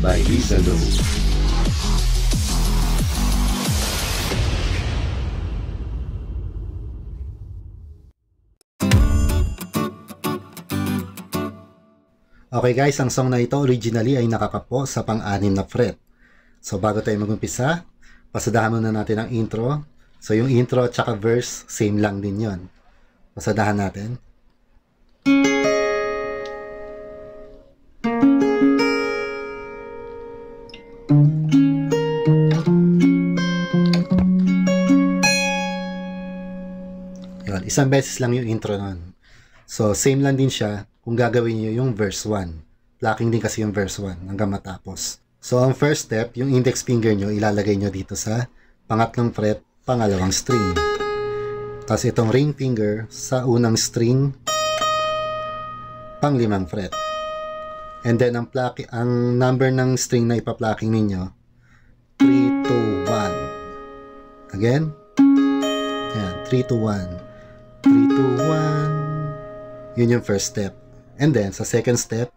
by Lisa Lowe. Okay guys, ang song na ito originally ay nakakapo sa pang-anim na fret. So bago tayo mag-umpisa, pasadahan muna natin ang intro. So yung intro at saka verse, same lang din yon. Pasadahan natin. Yun, isang beses lang yung intro nun. So, same lang din siya kung gagawin nyo yung verse 1. Locking din kasi yung verse 1 hanggang matapos. So, ang first step, yung index finger nyo, ilalagay nyo dito sa pangatlong fret, pangalawang string. Tapos itong ring finger sa unang string, panglimang fret. And then, ang, pluck, ang number ng string na ipa-plucking ninyo, 3, 2, 1. Again. Ayan, 3, 2, 1. 3, 2, 1. Yun yung first step. And then, sa second step,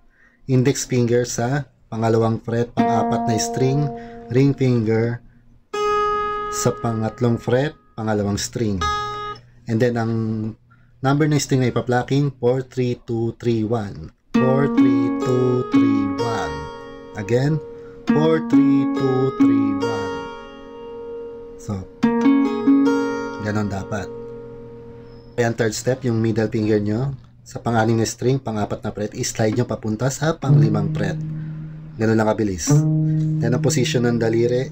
index finger sa pangalawang fret, pang-apat na string, ring finger sa pangatlong fret, pangalawang string. And then, ang number ng string na ipa-plucking, 4, 3, 2, 3, 1. 4, 3, 2, 3, 1. Again, 4, 3, 2, 3, 1. So, ganon dapat. Ayan, third step, yung middle finger nyo. Sa pang-anim na string, pang-apat na fret, i-slide nyo papunta sa pang-limang fret. Ganon lang kabilis. Then, ang position ng daliri,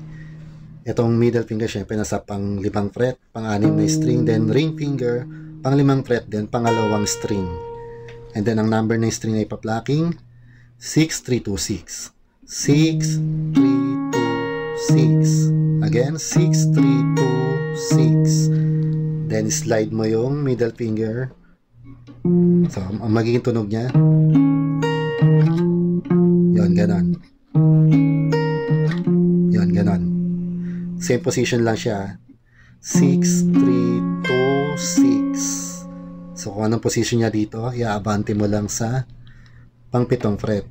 itong middle finger, syempre, nasa pang-limang fret, pang-anim na string, then ring finger, pang-limang fret, then pangalawang string. And then, ang number ng string na ipa-plucking, 6, 3, 2, 6. 6, 3, 2, 6. Again, 6, 3, 2, 6. Then, slide mo yung middle finger. So, ang magiging tunog niya, yon ganon. Yon ganon. Same position lang siya. 6, 3, 2, 6. So, kung anong position niya dito, iaabante mo lang sa pangpitong fret.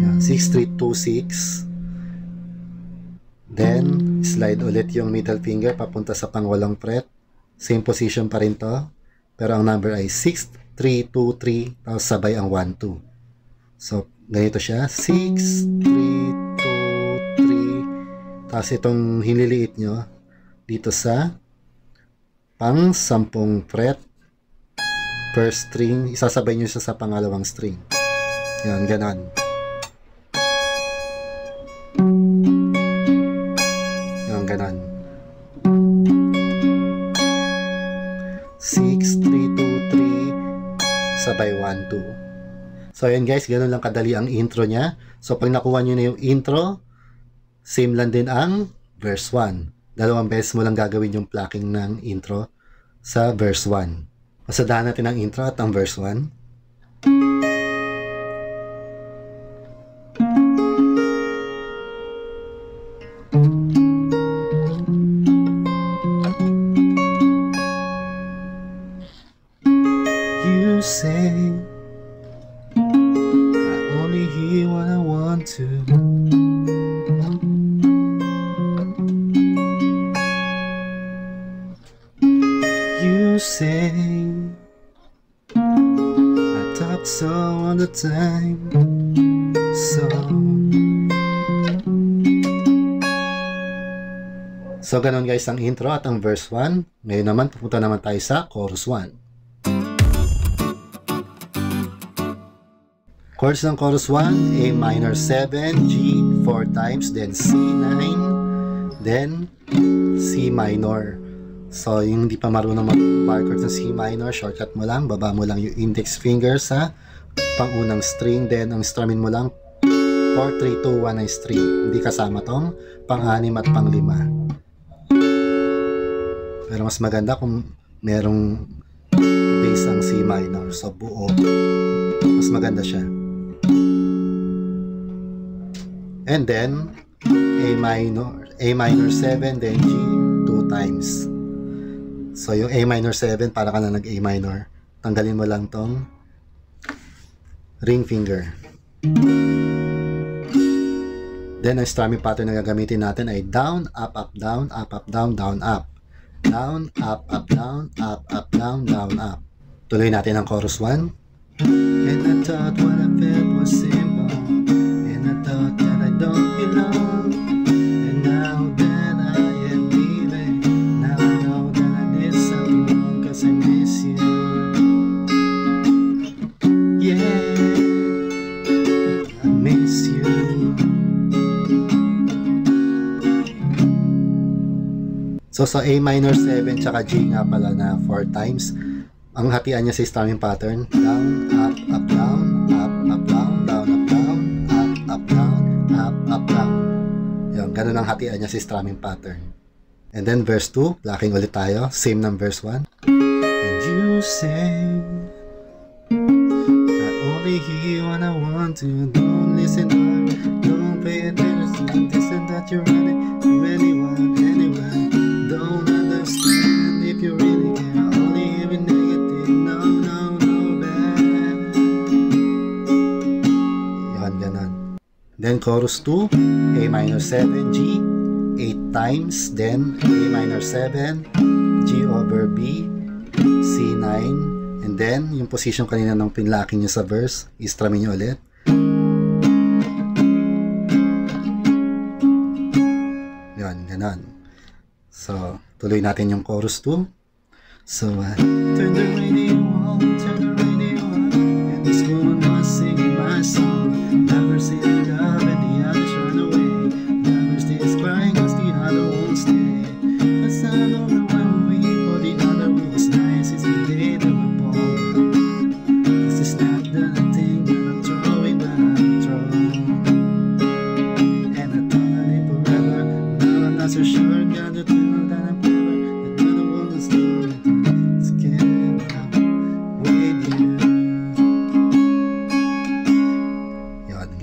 Yan, 6, 3, 2, 6. Then, slide ulit yung middle finger papunta sa pangwalong fret. Same position pa rin to. Pero ang number ay 6, 3, 2, 3. Tapos sabay ang 1, 2. So, ganito siya. 6, 3, 2, 3. Tapos itong hiniliit nyo dito sa pang sampung fret first string, isasabay nyo siya sa pangalawang string. Yan, ganon. 6, 3, 2, 3, sabay 1, 2. So, ayan guys, ganun lang kadali ang intro niya. So, pag nakuha nyo na yung intro, same lang din ang verse 1 dalawang beses mo lang gagawin yung plucking ng intro sa verse 1. Pasadahan natin ang intro at ang verse 1. You say I only hear what I want to. You say I talk so all the time. So. So ganun guys ang intro at ang verse 1 Ngayon naman pupunta naman tayo sa chorus 1 Chords ng chorus 1 A minor 7 G 4 times then C9 then C minor So, yung hindi pa marunong mag-bar chords ng C minor, shortcut mo lang, baba mo lang yung index finger sa pangunang string, then ang strumming mo lang 4, 3, 2, 1 ay string. Hindi kasama tong pang-anim at pang-lima. Pero mas maganda kung merong bass ang C minor, so buo. Mas maganda siya. And then, A minor, A minor 7, then G 2 times. So, yung A minor 7, para ka na nag-A minor. Tanggalin mo lang tong ring finger. Then, ang strumming pattern na gagamitin natin ay down, up, up, down, up, up, down, down, up. Down, up, up, down, up, up, down, down, up. Tuloy natin ang chorus 1. And I thought what I felt was simple don't belong And now that I am leaving Now I know that I did something wrong Cause I miss you. Yeah I miss you. So sa A minor 7 tsaka G nga pala na 4 times ang hatian niya sa strumming pattern down, up, up, down, ganun ang hatian niya sa strumming pattern. And then verse 2, blocking ulit tayo, same ng verse 1. And you say I only hear when I want to, don't listen or don't pay attention, this and that you're running Then chorus 2, A minor 7, G, 8 times, then A minor 7, G over B, C9, and then yung position kanina ng pinlocking nyo sa verse, istramin nyo ulit. Yan, ganon. So, tuloy natin yung chorus 2. So, uh, turn the radio on, turn the radio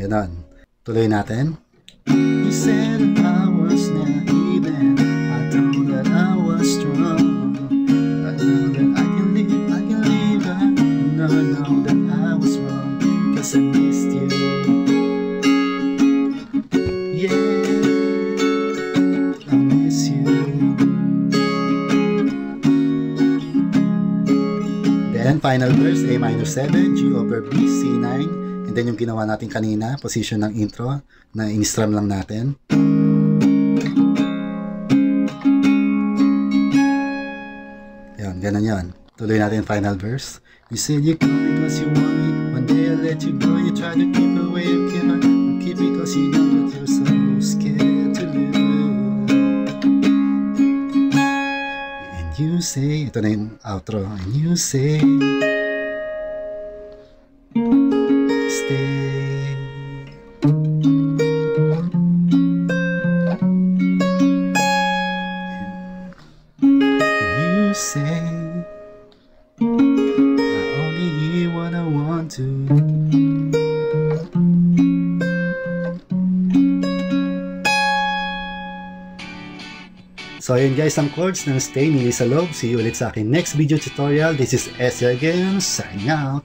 ganon. Tuloy natin. You said I was naive and I thought that I was strong. I know that I can live, I can live. I know, know that I was wrong. Cause I missed you. Yeah, I miss you. Then, final verse, A minor 7, G over B, C9. And yung ginawa natin kanina, position ng intro, na in-strum lang natin. Yan, ganun yan. Tuloy natin final verse. You said you come because you want me. One day I let you go. You try to keep away, you cannot keep because you know that you're so scared to lose. And you say, ito na yung outro. And you say, I only hear what I want to. So ayun guys ang chords ng Stay ni Lisa Love. See you ulit sa akin next video tutorial. This is Ezra again, signing out.